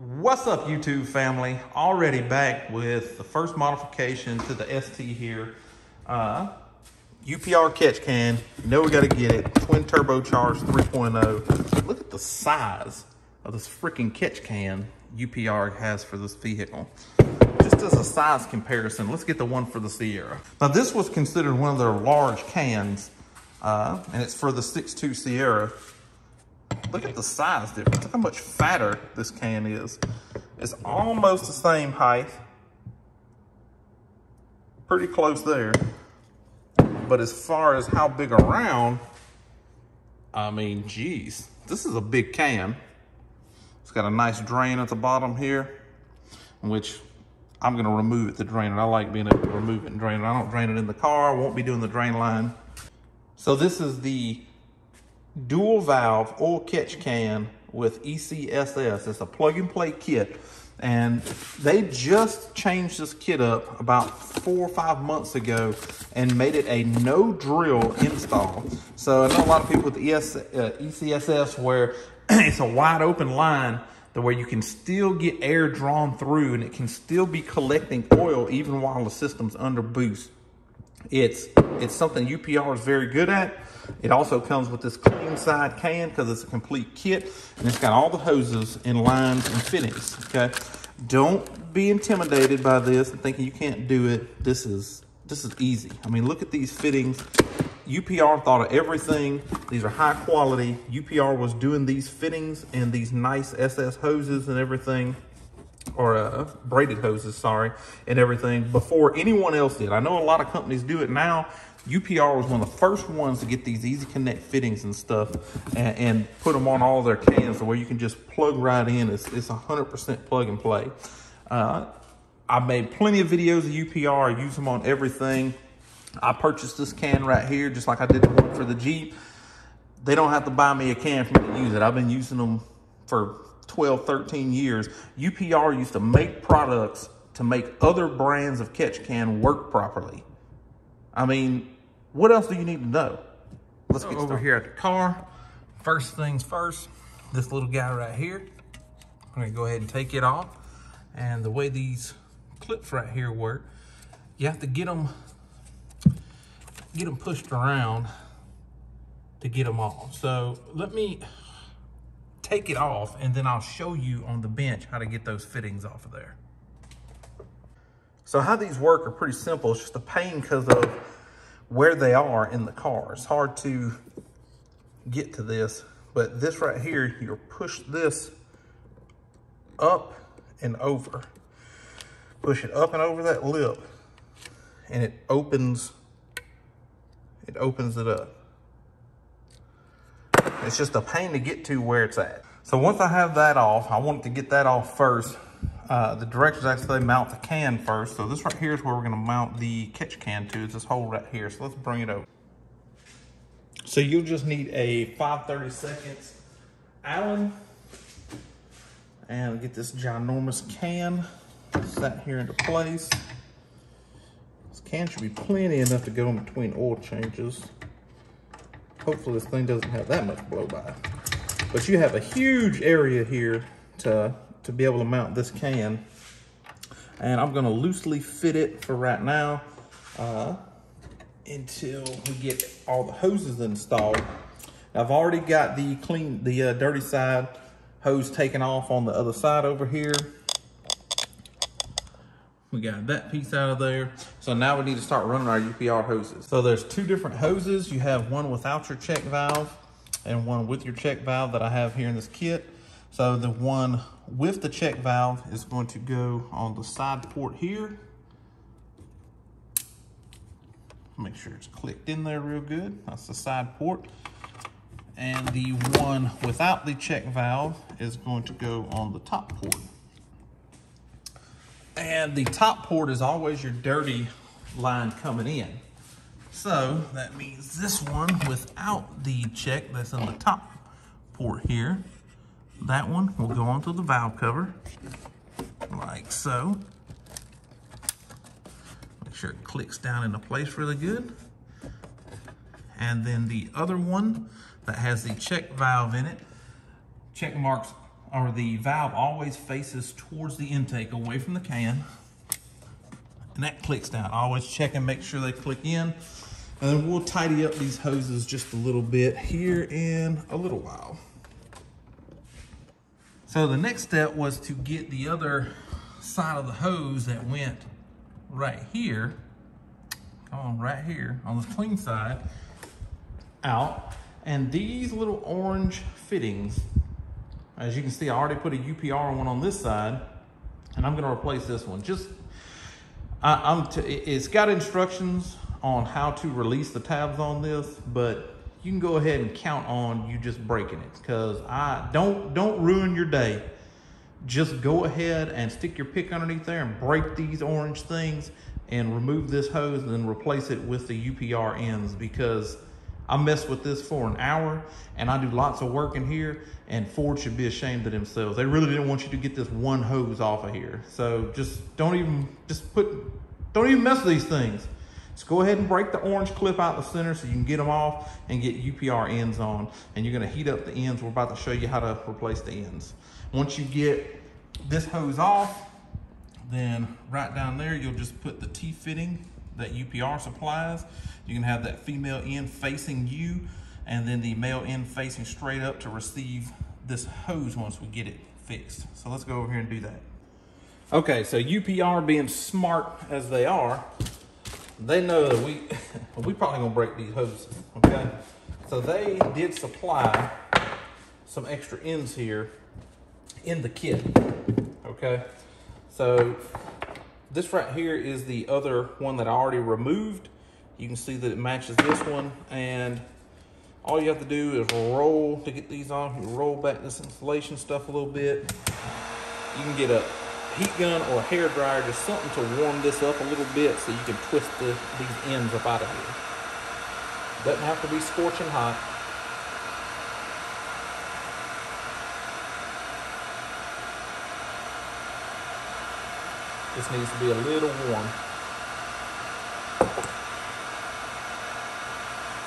What's up YouTube family? Already back with the first modification to the ST here. Uh, UPR catch can, you know we gotta get it. Twin turbocharged 3.0. Look at the size of this freaking catch can UPR has for this vehicle. Just as a size comparison, let's get the one for the Sierra. Now this was considered one of their large cans, uh, and it's for the 6.2 Sierra. Look at the size difference. Look how much fatter this can is. It's almost the same height. Pretty close there. But as far as how big around, I mean, geez, this is a big can. It's got a nice drain at the bottom here, which I'm gonna remove it to drain. I like being able to remove it and drain it. I don't drain it in the car. I won't be doing the drain line. So this is the dual valve oil catch can with ECSS. It's a plug and play kit. And they just changed this kit up about four or five months ago and made it a no drill install. So I know a lot of people with ES, uh, ECSS where it's a wide open line the where you can still get air drawn through and it can still be collecting oil even while the system's under boost. It's, it's something UPR is very good at. It also comes with this clean side can because it's a complete kit and it's got all the hoses and lines and fittings, okay? Don't be intimidated by this and thinking you can't do it. This is, this is easy. I mean, look at these fittings. UPR thought of everything. These are high quality. UPR was doing these fittings and these nice SS hoses and everything or uh, braided hoses, sorry, and everything before anyone else did. I know a lot of companies do it now. UPR was one of the first ones to get these easy connect fittings and stuff and, and put them on all their cans where you can just plug right in. It's, it's 100% plug and play. Uh, I made plenty of videos of UPR. I use them on everything. I purchased this can right here, just like I did the one for the Jeep. They don't have to buy me a can for me to use it. I've been using them for 12, 13 years, UPR used to make products to make other brands of catch can work properly. I mean, what else do you need to know? Let's get over started. here at the car. First things first, this little guy right here. I'm gonna go ahead and take it off. And the way these clips right here work, you have to get them, get them pushed around to get them off. So let me, take it off and then I'll show you on the bench how to get those fittings off of there. So how these work are pretty simple. It's just a pain because of where they are in the car. It's hard to get to this, but this right here, you push this up and over. Push it up and over that lip and it opens, it opens it up. It's just a pain to get to where it's at. So once I have that off, I wanted to get that off first. Uh, the directions actually mount the can first. So this right here is where we're gonna mount the catch can to. It's this hole right here. So let's bring it over. So you'll just need a 530 seconds Allen and get this ginormous can set here into place. This can should be plenty enough to go in between oil changes. Hopefully this thing doesn't have that much blow by. But you have a huge area here to, to be able to mount this can. And I'm gonna loosely fit it for right now uh, until we get all the hoses installed. I've already got the clean, the uh, dirty side hose taken off on the other side over here. We got that piece out of there. So now we need to start running our UPR hoses. So there's two different hoses. You have one without your check valve and one with your check valve that I have here in this kit. So the one with the check valve is going to go on the side port here. Make sure it's clicked in there real good. That's the side port. And the one without the check valve is going to go on the top port. And the top port is always your dirty line coming in. So that means this one without the check that's in the top port here, that one will go onto the valve cover like so. Make sure it clicks down into place really good. And then the other one that has the check valve in it, check marks or the valve always faces towards the intake away from the can. And that clicks down. Always check and make sure they click in. And then we'll tidy up these hoses just a little bit here in a little while. So the next step was to get the other side of the hose that went right here, come on, right here on the clean side, out. And these little orange fittings, as you can see, I already put a UPR one on this side, and I'm gonna replace this one. Just, I, am it's got instructions on how to release the tabs on this, but you can go ahead and count on you just breaking it because I don't don't ruin your day. Just go ahead and stick your pick underneath there and break these orange things and remove this hose and then replace it with the UPR ends because I messed with this for an hour and I do lots of work in here and Ford should be ashamed of themselves. They really didn't want you to get this one hose off of here. So just don't even, just put, don't even mess with these things. Just go ahead and break the orange clip out the center so you can get them off and get UPR ends on. And you're gonna heat up the ends. We're about to show you how to replace the ends. Once you get this hose off, then right down there, you'll just put the T-fitting that UPR supplies. You can have that female end facing you and then the male end facing straight up to receive this hose once we get it fixed. So let's go over here and do that. Okay, so UPR being smart as they are, they know that we, we probably gonna break these hoses, okay? So they did supply some extra ends here in the kit, okay? So this right here is the other one that I already removed. You can see that it matches this one and all you have to do is roll to get these on. You roll back this insulation stuff a little bit. You can get a heat gun or a hair dryer, just something to warm this up a little bit so you can twist the, these ends up out of here. Doesn't have to be scorching hot. This needs to be a little warm.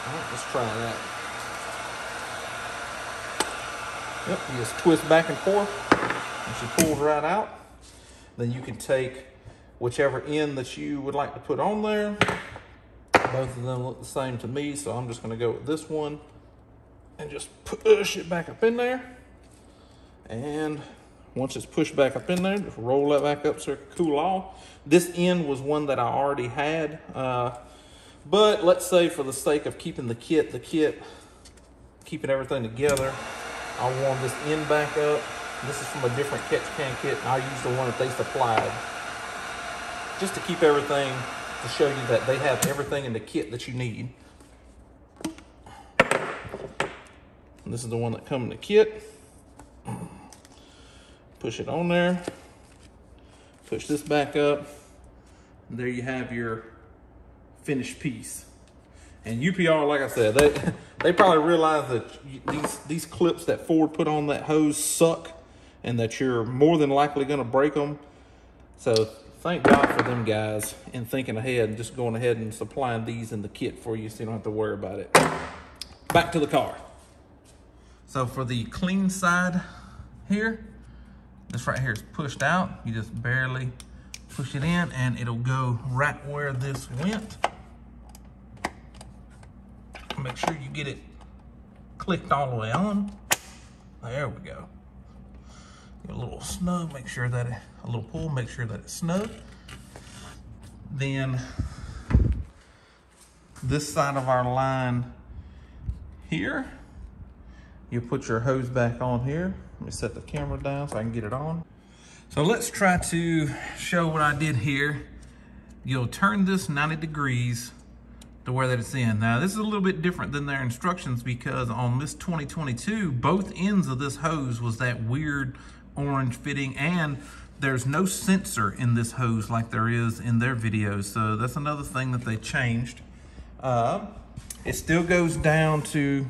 All right, let's try that. Yep, you just twist back and forth and she pulls right out. Then you can take whichever end that you would like to put on there. Both of them look the same to me, so I'm just gonna go with this one and just push it back up in there. And once it's pushed back up in there, just roll that back up so it can cool off. This end was one that I already had. Uh, but let's say for the sake of keeping the kit, the kit, keeping everything together, I'll warm this end back up. This is from a different catch can kit, and I'll use the one that they supplied. Just to keep everything, to show you that they have everything in the kit that you need. And this is the one that come in the kit. Push it on there. Push this back up. And there you have your finished piece. And UPR, like I said, they they probably realize that these these clips that Ford put on that hose suck, and that you're more than likely going to break them. So thank God for them guys and thinking ahead and just going ahead and supplying these in the kit for you, so you don't have to worry about it. Back to the car. So for the clean side here, this right here is pushed out. You just barely push it in and it'll go right where this went. Make sure you get it clicked all the way on. There we go. A little snug, make sure that, it, a little pull, make sure that it's snug. Then this side of our line here, you put your hose back on here. Let me set the camera down so I can get it on. So let's try to show what I did here. You'll turn this 90 degrees to where that it's in. Now this is a little bit different than their instructions because on this 2022, both ends of this hose was that weird orange fitting and there's no sensor in this hose like there is in their videos. So that's another thing that they changed. Uh, it still goes down to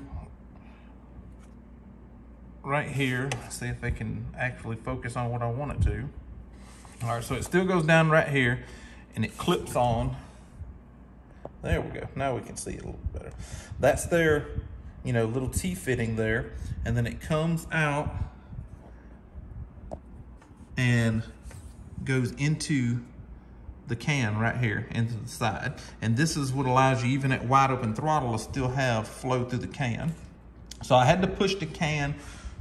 right here. See if they can actually focus on what I want it to. All right, so it still goes down right here and it clips on. There we go. Now we can see it a little better. That's their, you know, little T-fitting there. And then it comes out and goes into the can right here into the side. And this is what allows you, even at wide open throttle, to still have flow through the can. So I had to push the can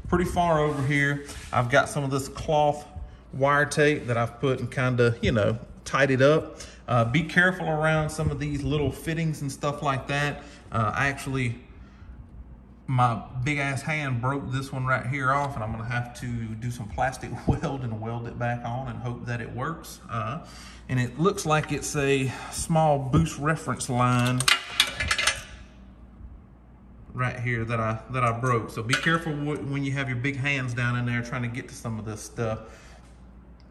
pretty far over here. I've got some of this cloth wire tape that I've put and kind of, you know, tied it up. Uh, be careful around some of these little fittings and stuff like that. Uh, I actually, my big ass hand broke this one right here off and I'm gonna have to do some plastic weld and weld it back on and hope that it works. Uh, and it looks like it's a small boost reference line right here that I that I broke. So be careful when you have your big hands down in there trying to get to some of this stuff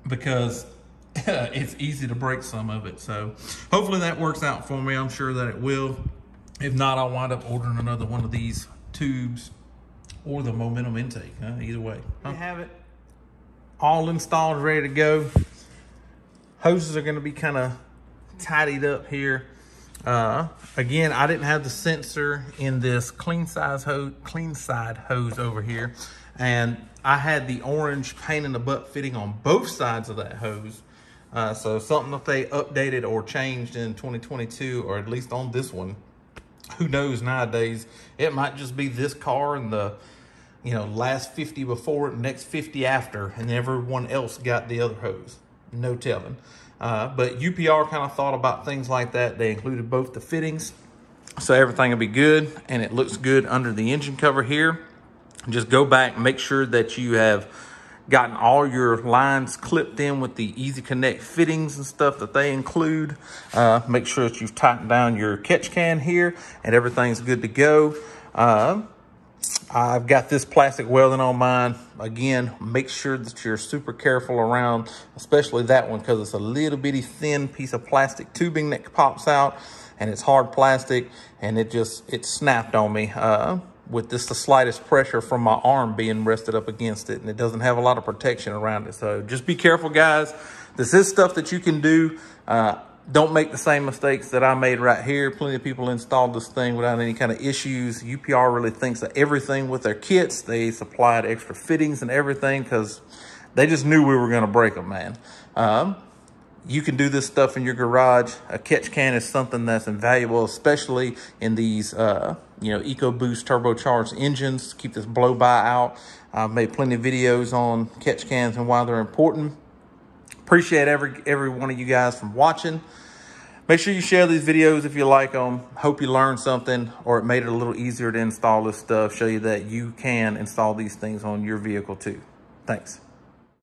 because it's easy to break some of it. So hopefully that works out for me. I'm sure that it will. If not, I'll wind up ordering another one of these tubes or the momentum intake, huh? either way. Huh? have it all installed, ready to go. Hoses are gonna be kind of tidied up here. Uh, again, I didn't have the sensor in this clean size hose, clean side hose over here. And I had the orange pain in the butt fitting on both sides of that hose. Uh, so something that they updated or changed in 2022, or at least on this one, who knows nowadays, it might just be this car and the, you know, last 50 before it, next 50 after, and everyone else got the other hose. No telling. Uh, but UPR kind of thought about things like that. They included both the fittings, so everything will be good, and it looks good under the engine cover here. Just go back, make sure that you have gotten all your lines clipped in with the Easy Connect fittings and stuff that they include. Uh, make sure that you've tightened down your catch can here and everything's good to go. Uh, I've got this plastic welding on mine. Again, make sure that you're super careful around, especially that one, because it's a little bitty thin piece of plastic tubing that pops out and it's hard plastic and it just, it snapped on me. Uh, with just the slightest pressure from my arm being rested up against it and it doesn't have a lot of protection around it. So just be careful guys. This is stuff that you can do. Uh, don't make the same mistakes that I made right here. Plenty of people installed this thing without any kind of issues. UPR really thinks that everything with their kits, they supplied extra fittings and everything because they just knew we were going to break them, man. Um, you can do this stuff in your garage. A catch can is something that's invaluable, especially in these, uh, you know, EcoBoost turbocharged engines. Keep this blow by out. I've made plenty of videos on catch cans and why they're important. Appreciate every every one of you guys from watching. Make sure you share these videos if you like them. Hope you learned something or it made it a little easier to install this stuff. Show you that you can install these things on your vehicle too. Thanks.